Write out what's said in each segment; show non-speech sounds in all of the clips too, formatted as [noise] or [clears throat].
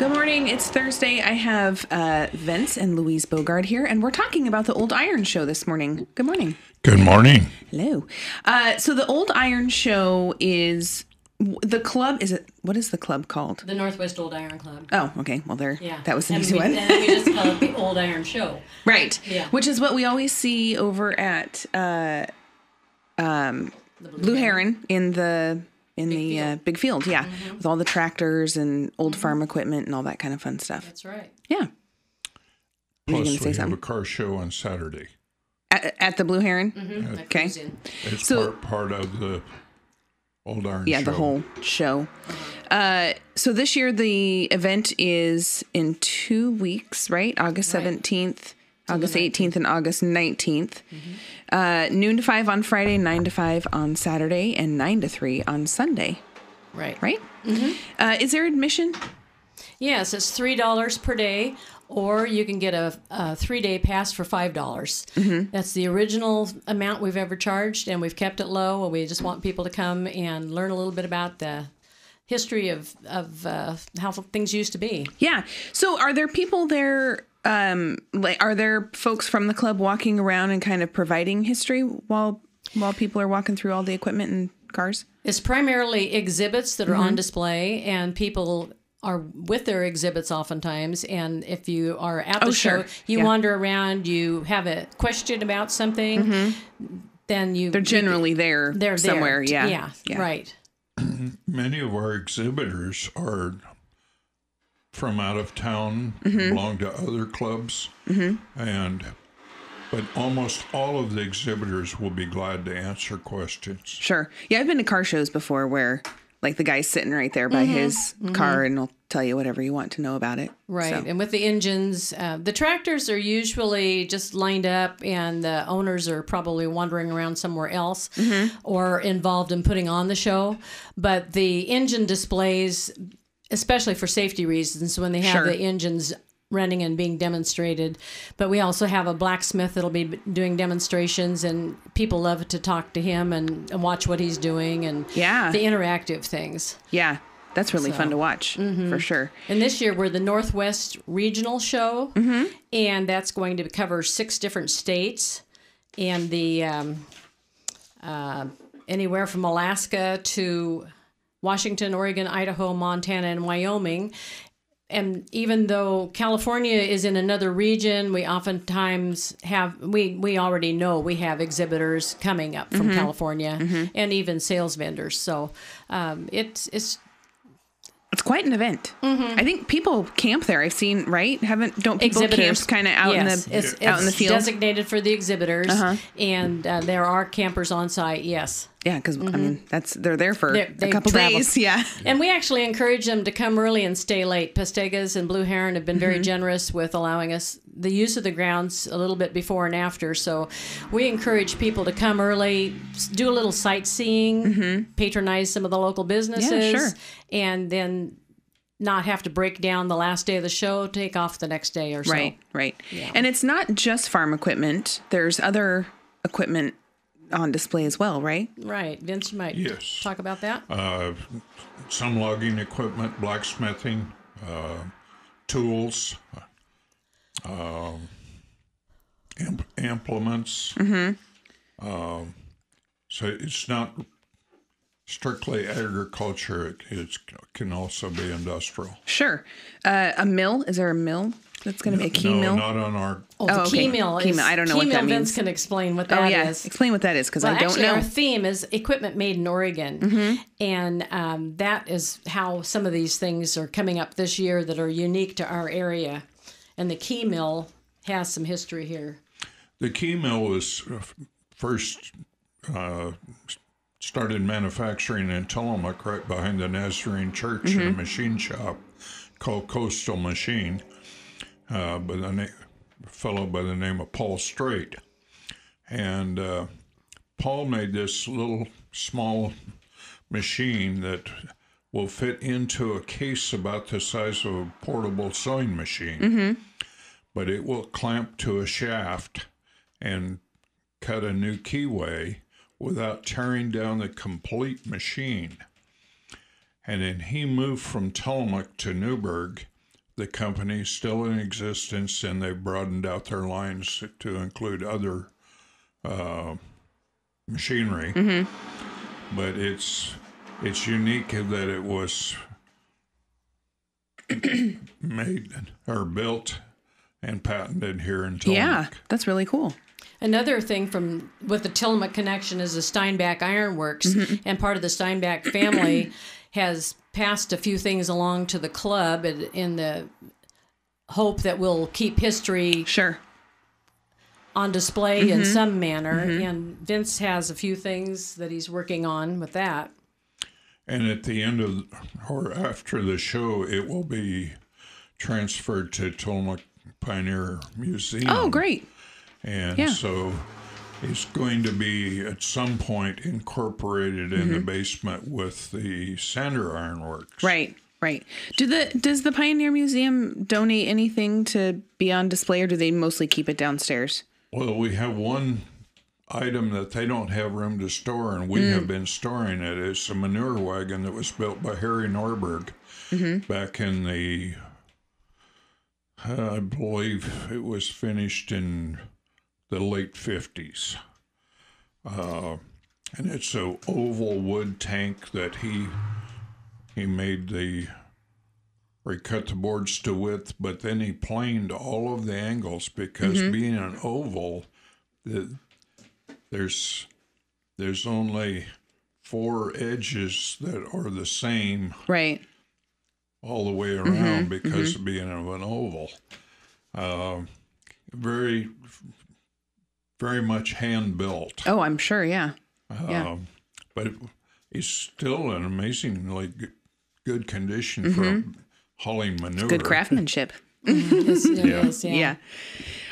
Good morning. It's Thursday. I have uh, Vince and Louise Bogard here, and we're talking about the Old Iron Show this morning. Good morning. Good morning. Hello. Uh, so the Old Iron Show is the club. Is it what is the club called? The Northwest Old Iron Club. Oh, okay. Well, there. Yeah. That was an and easy we, one. and we just call it the Old Iron Show. [laughs] right. Yeah. Which is what we always see over at uh, um, Blue Heron in the in the field. Uh, big field. Yeah, with all the tractors and old farm equipment and all that kind of fun stuff. That's right. Yeah. Were you Plus, gonna say we have a car show on Saturday. At, at the Blue Heron. That Okay. comes in. It's So- part, part of the Old Iron yeah Show. the whole show uh so this year the event is in two weeks right august Right. 17th august 18th and august 19th uh noon to 5 on friday 9 to 5 on saturday and 9 to 3 on sunday Right. right uh is there admission Yes, it's three dollars per day, or you can get a, a three-day pass for five dollars. Mm-hmm. That's the original amount we've ever charged, and we've kept it low. And we just want people to come and learn a little bit about the history of of uh, how things used to be. yeah so are there people there um like are there folks from the club walking around and kind of providing history while while people are walking through all the equipment and cars It's primarily exhibits that are Mm-hmm. on display, and people are with their exhibits oftentimes. And if you are at the Oh, show, sure. you Yeah. wander around, you have a question about something, then you Mm-hmm. they're generally there they're there. somewhere yeah yeah, right. [clears throat] Many of our exhibitors are from out of town, Mm-hmm. belong to other clubs, and but almost all of the exhibitors will be glad to answer questions. Sure. Yeah, I've been to car shows before where like the guy's sitting right there by his car and he'll tell you whatever you want to know about it. Right, So- and with the engines, uh, the tractors are usually just lined up, and the owners are probably wandering around somewhere else Mm-hmm. or involved in putting on the show. But the engine displays, especially for safety reasons, when they have Sure. the engines running and being demonstrated. But we also have a blacksmith that'll be doing demonstrations, and people love to talk to him and, and watch what he's doing and Yeah. the interactive things. yeah, that's really fun to watch for sure. And this year we're the Northwest Regional Show, and that's going to cover six different states, and the um, uh, anywhere from Alaska to Washington, Oregon, Idaho, Montana, and Wyoming. And even though California is in another region, we oftentimes have we we already know we have exhibitors coming up from California and even sales vendors. So um, it's it's It's quite an event. I think people camp there. I've seen, right? Haven't don't people camp kind of out yes, in the it's, out in the field? Uh-huh. designated for the exhibitors and uh, there are campers on site yes yeah, because I mean that's they're there for They're- a they couple travel. days. Yeah. and we actually encourage them to come early and stay late Pastegas and Blue Heron have been very Mm-hmm. generous with allowing us the use of the grounds a little bit before and after so we encourage people to come early do a little sightseeing patronize some of the local businesses Mm-hmm. sure. and then not have to break down the last day of the show take off the next day or so Right, right. And it's not just farm equipment. There's other equipment on display as well, right? Right. Vince, you might Yes. talk about that. Uh, some logging equipment, blacksmithing, uh, tools, uh, imp- implements. Um, so it's not strictly agriculture. It it's, can also be industrial. Sure. Uh, a mill? Is there a mill that's going to be a key mill? no, mill? not on our. Oh, the Oh, okay. key mill is Key mill. I don't know key what that mill Vince means. can explain what that oh is. yeah. Explain what that is because Well, I don't actually, know. our theme is equipment made in Oregon, Mm-hmm. and um, that is how some of these things are coming up this year that are unique to our area. And the key mill has some history here. The key mill was uh, first uh, started manufacturing in Tillamook, right behind the Nazarene Church, in a machine shop called Coastal Machine, uh, by the na- fellow by the name of Paul Strait. And uh, Paul made this little small machine that will fit into a case about the size of a portable sewing machine. But it will clamp to a shaft and cut a new keyway without tearing down the complete machine. And then he moved from Tillamook to Newberg the company still in existence, and they've broadened out their lines to include other uh, machinery. But it's it's unique in that it was made or built and patented here in Tillamook. Yeah, that's really cool. Another thing from with the Tillamook connection is the Steinbach Ironworks, Mm-hmm. and part of the Steinbach family [clears throat] has passed a few things along to the club in, in the hope that we'll keep history Sure. on display Mm-hmm. in some manner. And Vince has a few things that he's working on with that. And at the end of or after the show, it will be transferred to Tillamook Pioneer Museum. Oh, great. And Yeah. so it's going to be at some point incorporated in Mm-hmm. the basement with the Sander Ironworks. Right. Right. Do the does the Pioneer Museum donate anything to be on display, or do they mostly keep it downstairs? Well, we have one item that they don't have room to store, and we Mm. have been storing it. It's a manure wagon that was built by Harry Norberg Mm-hmm. back in the, uh, I believe it was finished in the late 50s. Uh, and it's an oval wood tank that he he made the or he cut the boards to width, but then he planed all of the angles because Mm-hmm. being an oval, the, there's there's only four edges that are the same Right. all the way Mm-hmm. around because of being of an oval. Um very, very much hand built. Oh, I'm sure. Yeah. Yeah. Um, but it, it's still an amazingly good, good condition for hauling manure. Mm-hmm. Good craftsmanship. Yes, [laughs] it is, yeah. Yeah.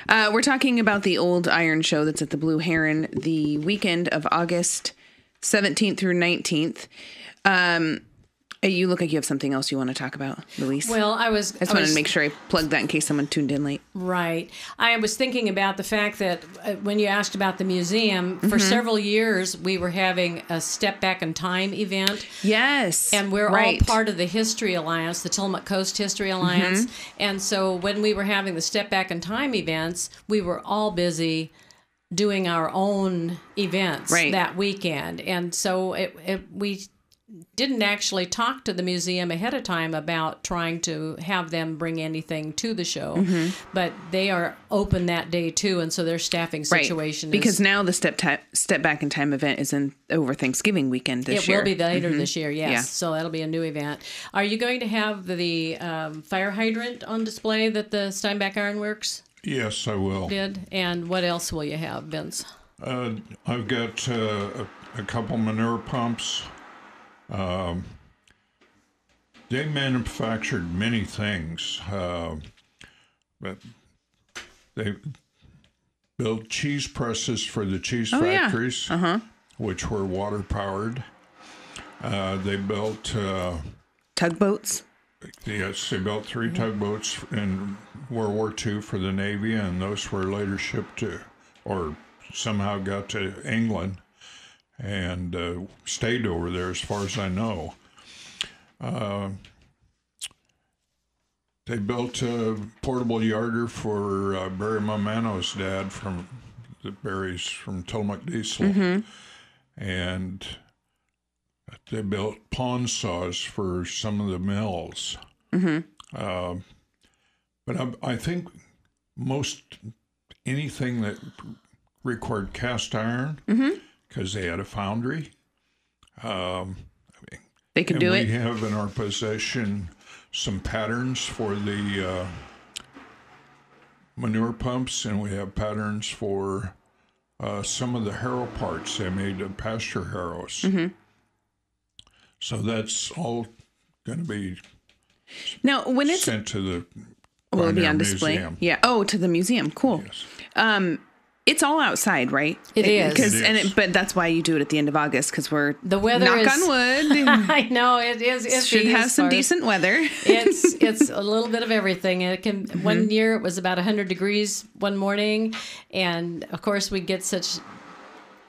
Uh, we're talking about the old iron show that's at the Blue Heron the weekend of August 17th through 19th. Um, you look like you have something else you want to talk about, Louise. Well, I was. I just wanted to make sure I plugged that in case someone tuned in late. Right. I was thinking about the fact that uh, when you asked about the museum, Mm-hmm. for several years we were having a Step Back in Time event. Yes. And we're right. all part of the History Alliance, the Tillamook Coast History Alliance. Mm-hmm. And so when we were having the Step Back in Time events, we were all busy doing our own events Right. that weekend. And so it, it, we didn't actually talk to the museum ahead of time about trying to have them bring anything to the show. Mm-hmm. But they are open that day too. And so their staffing situation Right. situation because is. now the step ti step back in time event is in over Thanksgiving weekend this It year. It will be later this year, yes. Yeah. So that'll be a new event. Are you going to have the um, fire hydrant on display that the Steinbach Ironworks Yes, I will. did? And what else will you have, Vince? Uh, I've got uh, a, a couple manure pumps. Um, they manufactured many things, uh, but they built cheese presses for the cheese Oh, yeah. factories, which were water powered. Uh, they built. Uh, Tugboats. Yes, they built three tugboats in World War II for the Navy, and those were later shipped to, or somehow got to England and uh, stayed over there, as far as I know. Uh, they built a portable yarder for uh, Barry Mamano's dad from the Barry's from Tillamook Diesel, and they built pawn saws for some of the mills. Uh, but I, I think most anything that required cast iron, because they had a foundry. Um, They could and do we it. We have in our possession some patterns for the uh, manure pumps, and we have patterns for uh, some of the harrow parts they made of pasture harrows. Mm-hmm. So that's all going to be Now, when it's sent to the will it be on display? Museum. Yeah. Oh, to the museum. Cool. Yes. It's all outside, right? It is. Because It and it, but that's why you do it at the end of August because we're The weather knock is- on wood [laughs] I know it is. It should have some decent weather. [laughs] it's it's a little bit of everything. It can Mm-hmm. one year it was about 100 degrees one morning and of course we get such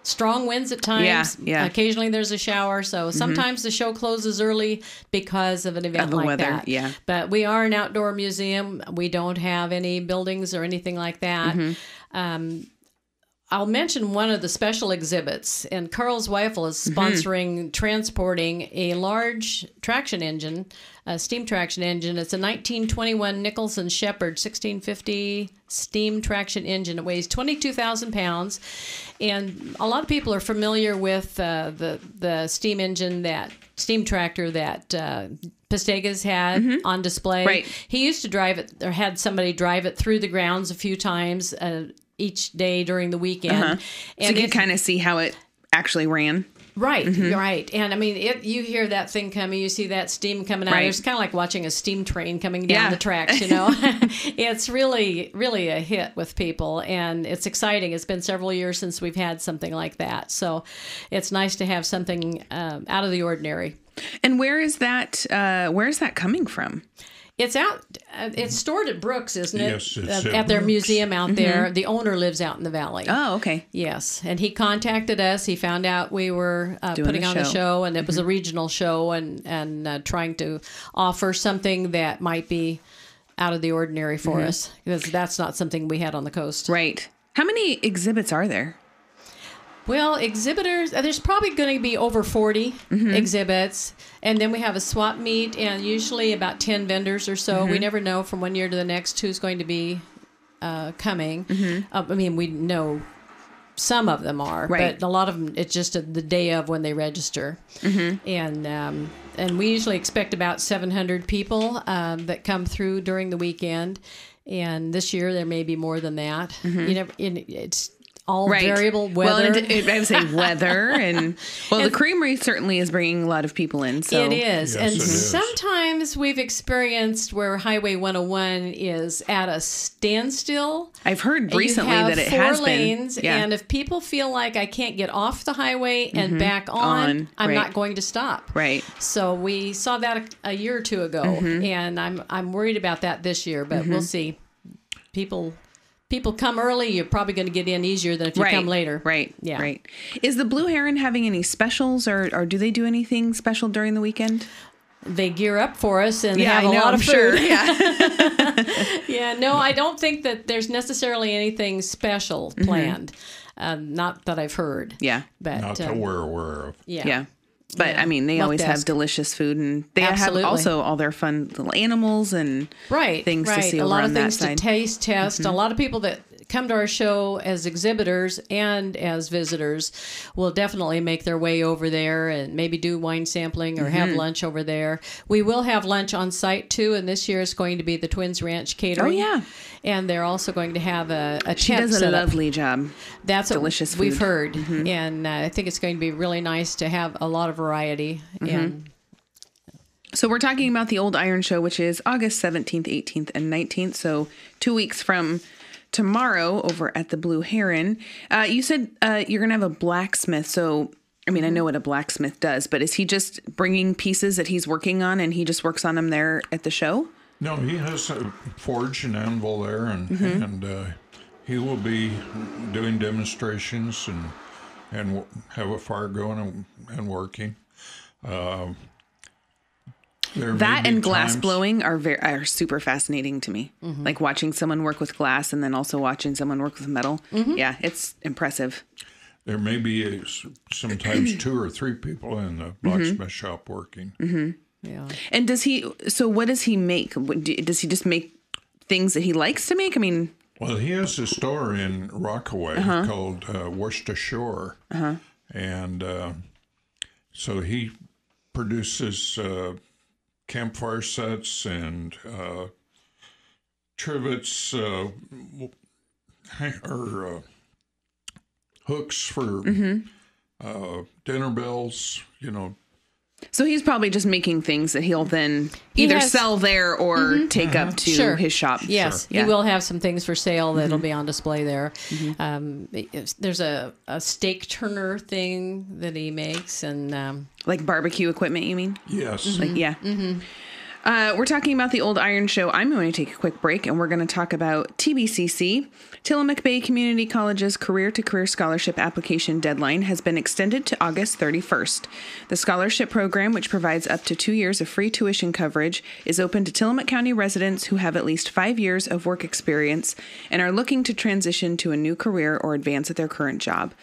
strong winds at times. Yeah, yeah. Mm-hmm. Occasionally there's a shower. So sometimes the show closes early because of an event Of the like weather, that. yeah. But we are an outdoor museum. We don't have any buildings or anything like that. Mm-hmm. Um, I'll mention one of the special exhibits, and Carl's Weifel is Mm-hmm. sponsoring transporting a large traction engine, a steam traction engine. It's a 1921 Nichols and Shepard 1650 steam traction engine. It weighs 22,000 pounds, and a lot of people are familiar with uh, the the steam engine that steam tractor that. Uh, Pastegas had on display. Mm-hmm. Right. He used to drive it, or had somebody drive it through the grounds a few times uh, each day during the weekend. Uh-huh. so you kind of see how it actually ran. Right, Mm-hmm. right. And I mean, it, you hear that thing coming, you see that steam coming out. Right. It's kind of like watching a steam train coming down Yeah. the tracks, you know? [laughs] [laughs] it's really, really a hit with people, and it's exciting. It's been several years since we've had something like that. So it's nice to have something um, out of the ordinary. And where is that? Uh, where is that coming from? It's out. Uh, it's stored at Brooks, isn't it? Yes, it's Uh, at at their museum out there. The owner lives out in the valley. Oh, okay. Yes, and he contacted us. He found out we were uh, putting the on the show. show, and it was a regional show, and and uh, trying to offer something that might be out of the ordinary for us because that's not something we had on the coast. Right. How many exhibits are there? Well, exhibitors, uh, there's probably going to be over 40 exhibits. And then we have a swap meet, and usually about 10 vendors or so. We never know from one year to the next who's going to be uh, coming. Uh, I mean, we know some of them are, Right. but a lot of them, it's just uh the day of when they register. And, um, and we usually expect about 700 people um, that come through during the weekend. And this year there may be more than that. You never, it- it's all Right. variable Well, weather. and it, I would say [laughs] weather and well, the creamery certainly is bringing a lot of people in. So It is. Yes, and it is. sometimes we've experienced where Highway 101 is at a standstill. I've heard You recently have that it four has lanes, been. Yeah. and if people feel like I can't get off the highway and back on, On, I'm right. not going to stop. right. So we saw that a, a year or two ago, Mm-hmm. and I'm I'm worried about that this year, but we'll see. People people come early, you're probably going to get in easier than if you right. come later. Right. Yeah. Right. Is the Blue Heron having any specials or, or do they do anything special during the weekend? They gear up for us and Yeah, have I a know, lot I'm of food. sure. Yeah. [laughs] Yeah, no, I don't think that there's necessarily anything special planned. Um, not that I've heard. yeah. But Not uh, we're aware of. yeah. Yeah. But Yeah. I mean, they Love always have delicious food, and they Absolutely. have also all their fun little animals and right things to see a lot of things to. Mm-hmm. taste test a lot of people that come to our show as exhibitors and as visitors will definitely make their way over there and maybe do wine sampling or Mm-hmm. have lunch over there we will have lunch on site too and this year is going to be the twins ranch catering Oh, yeah. and they're also going to have a, a She does a up. lovely job. That's delicious what we've food. Mm-hmm. heard, and uh, I think it's going to be really nice to have a lot of variety. Mm-hmm. And So we're talking about the Old Iron Show, which is August 17th, 18th, and 19th. So two weeks from tomorrow over at the Blue Heron. Uh, you said uh, you're going to have a blacksmith. So, I mean, I know what a blacksmith does, but is he just bringing pieces that he's working on and he just works on them there at the show? No, he has a forge and anvil there, and and uh, he will be doing demonstrations and and have a fire going and, and working. There That and glass times- blowing are very are super fascinating to me. Like watching someone work with glass and then also watching someone work with metal. Yeah, it's impressive. There may be a s sometimes two or three people in the blacksmith shop working. yeah, And does he? So what does he make? Does he just make things that he likes to make? I mean, Well, he has a store in Rockaway Uh-huh. called uh, Worcester Shore, and uh, so he produces uh, campfire sets and uh, trivets uh, or uh, hooks for Mm-hmm. uh, dinner bells. You know, so he's probably just making things that he'll then He either has- sell there or take up to Sure. his shop. yes, Yeah. Mm-hmm. he will have some things for sale that'll be on display there. Um, there's a, a steak turner thing that he makes, and um, Like barbecue equipment, you mean? yes, Like yeah. Uh, we're talking about the Old Iron Show. I'm going to take a quick break and we're going to talk about TBCC. Tillamook Bay Community College's Career to Career Scholarship application deadline has been extended to August 31st. The scholarship program, which provides up to two years of free tuition coverage, is open to Tillamook County residents who have at least five years of work experience and are looking to transition to a new career or advance at their current job.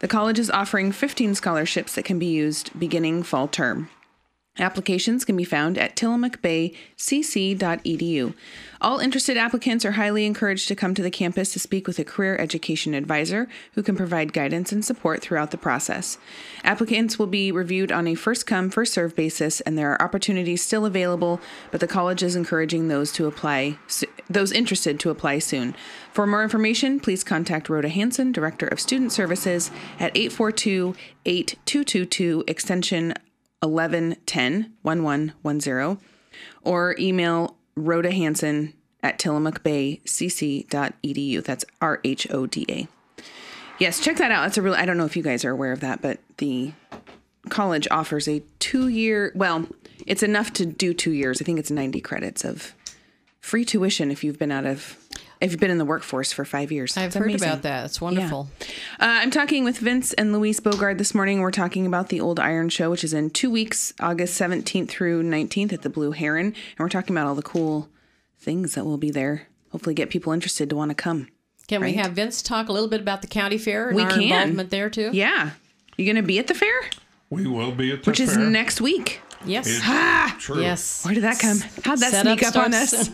The college is offering 15 scholarships that can be used beginning fall term. Applications can be found at tillamookbaycc.edu. All interested applicants are highly encouraged to come to the campus to speak with a career education advisor who can provide guidance and support throughout the process. Applicants will be reviewed on a first come, first served basis, and there are opportunities still available, but the college is encouraging those to apply those interested to apply soon. For more information, please contact Rhoda Hanson, Director of Student Services, at 842 8222 extension 1110 1110 or email Rhoda Hanson at tillamookbaycc.edu. That's R H O D A. Yes, check that out. That's a real, I don't know if you guys are aware of that, but the college offers a two year, well, it's enough to do two years. I think it's 90 credits of free tuition if you've been out of if you've been in the workforce for five years. I've It's heard amazing. about that. It's wonderful. Uh, I'm talking with Vince and Louise Bogard this morning. We're talking about the Old Iron Show, which is in two weeks, August 17th through 19th at the Blue Heron. And we're talking about all the cool things that will be there. Hopefully, get people interested to want to come. Can we have Vince talk a little bit about the county fair and We our can. involvement there too? Yeah. You going to be at the fair? We will be at the fair. Which is next week. Yes. It's true. Yes. Where did that come? How'd that Setup sneak up on us?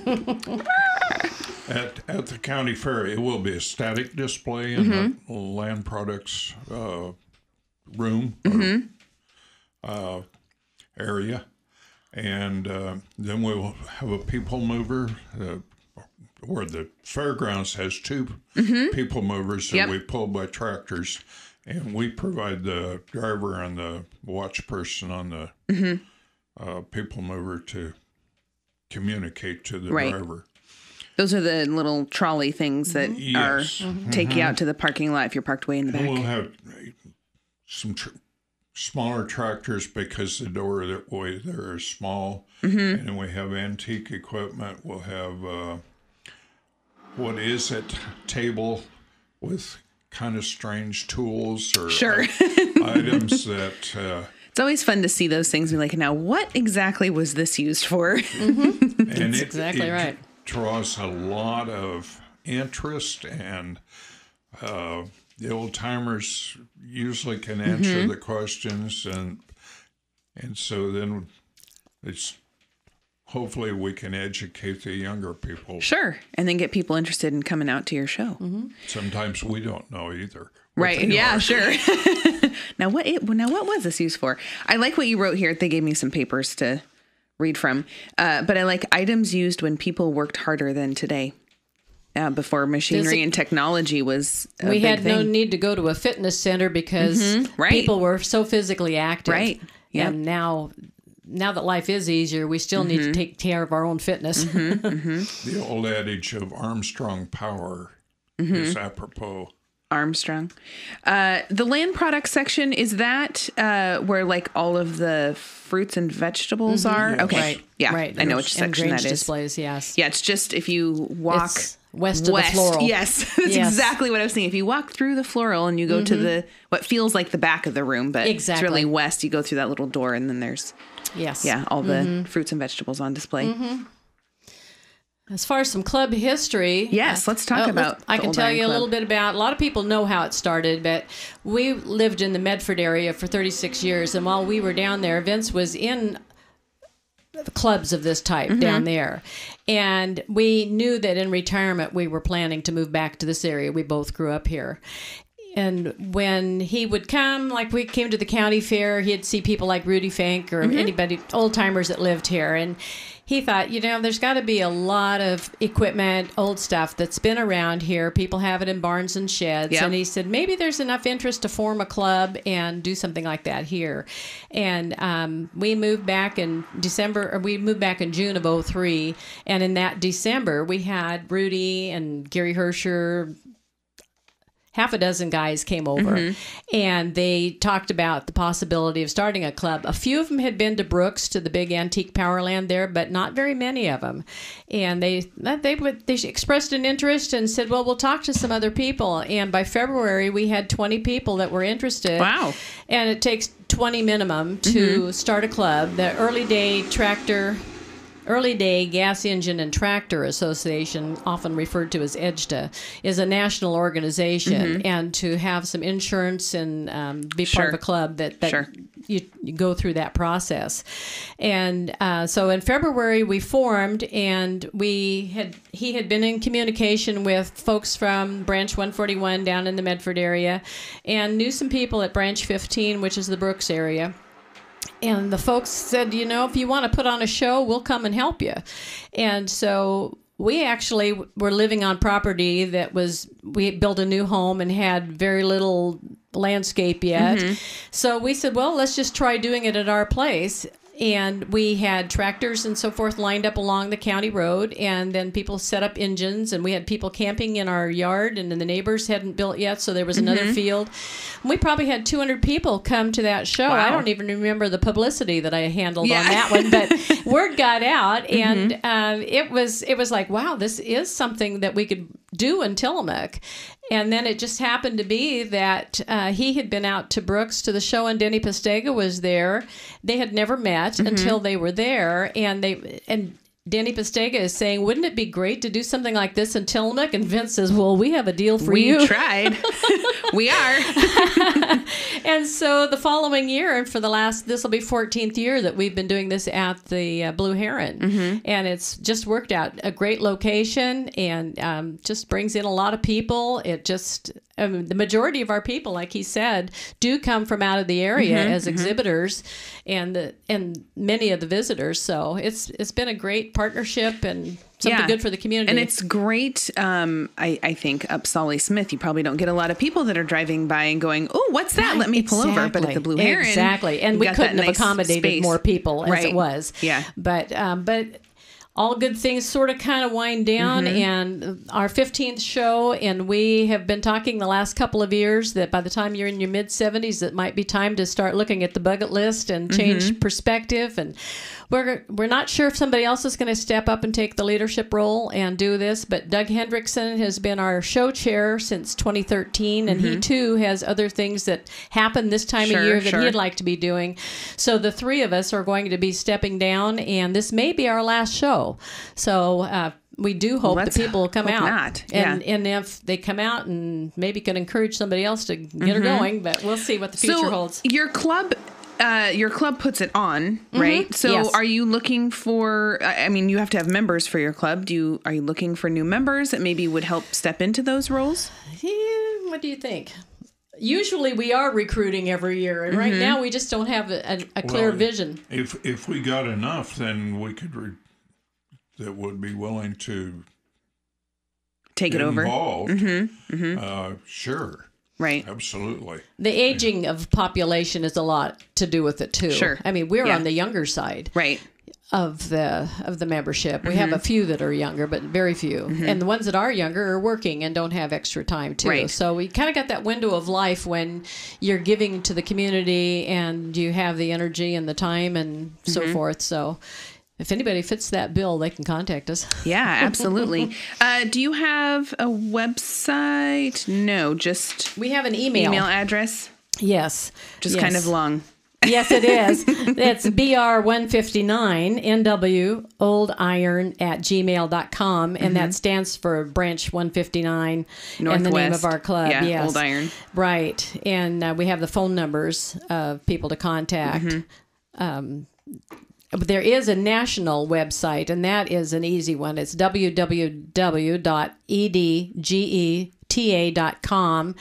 [laughs] At, at the county fair, it will be a static display in Mm-hmm. the land products uh, room Mm-hmm. uh, area. And uh, then we'll have a people mover, uh, where the fairgrounds has 2 people movers that Mm-hmm. Yep. we pull by tractors. And we provide the driver and the watch person on the Mm-hmm. uh, people mover to communicate to the Right. driver. Those are the little trolley things that are Yes. take you out to the parking lot if you're parked way in the back. We'll have some tr- smaller tractors because the door that way there is small, Mm-hmm. and we have antique equipment. We'll have uh, what is it table with kind of strange tools or Sure. items [laughs] that uh, It's always fun to see those things. Be like, now what exactly was this used for? and it, exactly it right. Draws a lot of interest and uh, the old timers usually can answer Mm-hmm. the questions and and so then it's hopefully we can educate the younger people sure, and then get people interested in coming out to your show. sometimes we don't know either Right? Yeah, are. sure. [laughs] now what? It, now what was this used for? I like what you wrote here. They gave me some papers to read from, uh, but I like items used when people worked harder than today. Uh, before machinery Physic- and technology was a we big had no need to go to a fitness center because right. people were so physically active. Right. Yep. And now now that life is easier, we still need to take care of our own fitness. the old adage of armstrong power Mm-hmm. is apropos Armstrong. Uh, the land products section is that uh, where like all of the fruits and vegetables are. Okay, Right. yeah, Right. I know which section that is. displays, yes. Yeah, it's just if you walk It's west of the floral. Yes, [laughs] that's Yes. exactly what I was saying. If you walk through the floral and you go to the what feels like the back of the room, but it's Exactly. really west. You go through that little door, and then there's Yes. yeah all the Mm-hmm. fruits and vegetables on display. As far as some club history, Yes, let's talk uh, about I the can tell you a little bit about. A lot of people know how it started, but we lived in the Medford area for 36 years, and while we were down there, Vince was in the clubs of this type Mm-hmm. down there, and we knew that in retirement we were planning to move back to this area. We both grew up here. And when he would come, like we came to the county fair, he'd see people like Rudy Fink or Mm-hmm. anybody, old timers that lived here. And he thought, you know, there's got to be a lot of equipment, old stuff that's been around here. People have it in barns and sheds. Yep. And he said, maybe there's enough interest to form a club and do something like that here. And um, we moved back in December, or we moved back in June of 03. And in that December, we had Rudy and Gary Hersher, half a dozen guys came over mm-hmm. and they talked about the possibility of starting a club. A few of them had been to Brooks to the big antique powerland there, but not very many of them. And they uh, they would they expressed an interest and said, "Well, we'll talk to some other people." And by February, we had 20 people that were interested. Wow. And it takes 20 minimum to mm-hmm. start a club. The early day tractor Early Day Gas Engine and Tractor Association, often referred to as EDGETA, is a national organization, and to have some insurance and um, be part of a club that, that Sure. you, you go through that process. And uh, so in February we formed, and we had he had been in communication with folks from Branch 141 down in the Medford area, and knew some people at Branch 15, which is the Brooks area and the folks said, you know, if you want to put on a show, we'll come and help you. And so we actually were living on property that was we built a new home and had very little landscape yet. Mm-hmm. So we said, well, let's just try doing it at our place. And we had tractors and so forth lined up along the county road, and then people set up engines, and we had people camping in our yard, and then the neighbors hadn't built yet, so there was another field. We probably had 200 people come to that show. I don't even remember the publicity that I handled Yeah. on that one, but [laughs] word got out, and um, it was it was like, wow, this is something that we could do in Tillamook. And then it just happened to be that uh, he had been out to Brooks to the show, and Denny Pastega was there. They had never met until they were there, and they and. Danny Pastega is saying, "Wouldn't it be great to do something like this in Tillamook?" And Vince says, "Well, we have a deal for we you." tried. [laughs] we are. [laughs] And so the following year, and for the last, this will be 14th year that we've been doing this at the uh, Blue Heron. Mm-hmm. And it's just worked out. A great location and um, just brings in a lot of people. It just, um, the majority of our people, like he said, do come from out of the area Mm-hmm, as exhibitors and the, and many of the visitors. So it's it's been a great partnership and something Yeah. good for the community. And it's great. Um, I, I think up Solly Smith, you probably don't get a lot of people that are driving by and going, "Oh, what's that? Let me pull over." But at the Blue Heron, exactly, and we couldn't have nice accommodated space. more people as Right. it was. Yeah. but um, but all good things sort of kind of wind down Mm-hmm. and our 15th show and we have been talking the last couple of years that by the time you're in your mid 70s it might be time to start looking at the bucket list and change Mm-hmm. perspective and we're we're not sure if somebody else is going to step up and take the leadership role and do this but Doug Hendrickson has been our show chair since 2013 and he too has other things that happen this time Mm-hmm. Sure, of year that sure. he'd like to be doing. So the three of us are going to be stepping down, and this may be our last show. So uh, we do hope that let's people will come hope out. not. And Yeah. and if they come out and maybe can encourage somebody else to get her going, but we'll see what the future Mm-hmm. so holds. your club. Uh, your club puts it on, right? So, Mm-hmm. Yes. are you looking for? I I mean, you have to have members for your club. Do you? Are you looking for new members that maybe would help step into those roles? Yeah, what do you think? Usually we are recruiting every year, and right now we just don't have a, a, a clear Well, vision. If if we got enough, then we could re- that would be willing to Take get it over, involved. Uh, sure, right? absolutely. The aging of population is a lot to do with it too. Sure. I mean, we're Yeah. on the younger side. Right. of the of the membership. We Mm-hmm. have a few that are younger, but very few. And the ones that are younger are working and don't have extra time too. Right. So we kind of got that window of life when you're giving to the community and you have the energy and the time and so Mm-hmm. forth. So if anybody fits that bill, they can contact us. [laughs] Yeah, absolutely. uh, do you have a website? No, just We have an email. email address. Yes. Just Yes. kind of long. yes, it is. [laughs] It's BR159 NW Old Iron at gmail.com. And that stands for Branch 159 and the name Northwest. of our club. Yeah, yes. Old Iron. Right. And uh, we have the phone numbers of people to contact. Mm-hmm. Um, there is a national website, and that is an easy one. It's www.edgeta.com.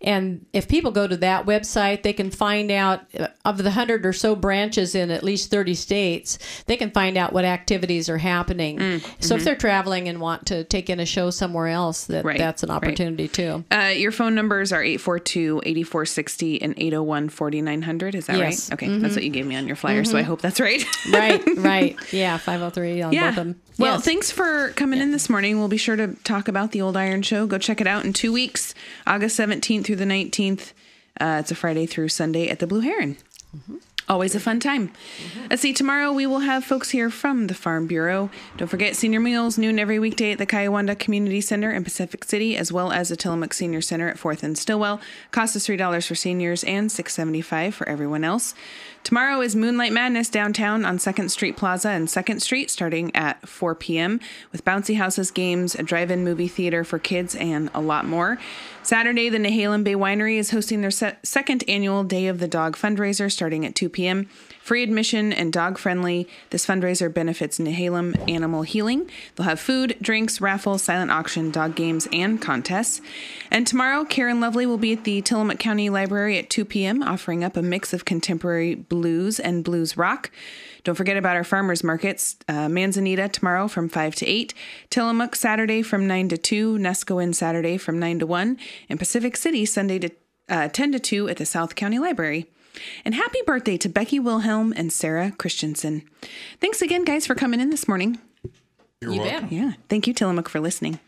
And if people go to that website, they can find out uh, of the 100 or so branches in at least 30 states, they can find out what activities are happening. So if they're traveling and want to take in a show somewhere else, that, Mm-hmm. Right, that's an right. opportunity too. Uh, your phone numbers are 842-8460 and 801-4900. Is that Yes. right? Okay, that's what you gave me on your flyer, so I hope that's right. [laughs] right, [laughs] right. Yeah, 503 on both yeah. of them. Well, Yes. thanks for coming in this morning. We'll be sure to talk about the Old Iron Show. Go check it out and in two weeks, August 17th through the 19th. Uh, it's a Friday through Sunday at the Blue Heron. Always a fun time. Let's see, tomorrow we will have folks here from the Farm Bureau. Don't forget senior meals, noon every weekday at the Kiwanda Community Center in Pacific City, as well as the Tillamook Senior Center at 4th and Stillwell. Cost is $3 for seniors and $6.75 for everyone else. Tomorrow is Moonlight Madness downtown on 2nd Street Plaza and 2nd Street starting at 4 p.m. with bouncy houses, games, a drive in movie theater for kids, and a lot more. Saturday, the Nehalem Bay Winery is hosting their se- second annual Day of the Dog fundraiser starting at 2 p.m. Free admission and dog friendly. This fundraiser benefits Nehalem Animal Healing. They'll have food, drinks, raffles, silent auction, dog games, and contests. And tomorrow, Karen Lovely will be at the Tillamook County Library at 2 p.m., offering up a mix of contemporary blues and blues rock. Don't forget about our farmers markets. Uh, Manzanita tomorrow from 5 to 8. Tillamook Saturday from 9 to 2. Neskowin Saturday from 9 to 1. And Pacific City Sunday to uh, 10 to 2 at the South County Library. And happy birthday to Becky Wilhelm and Sarah Christensen. Thanks again, guys, for coming in this morning. You're You welcome. bet. Yeah. Thank you, Tillamook, for listening.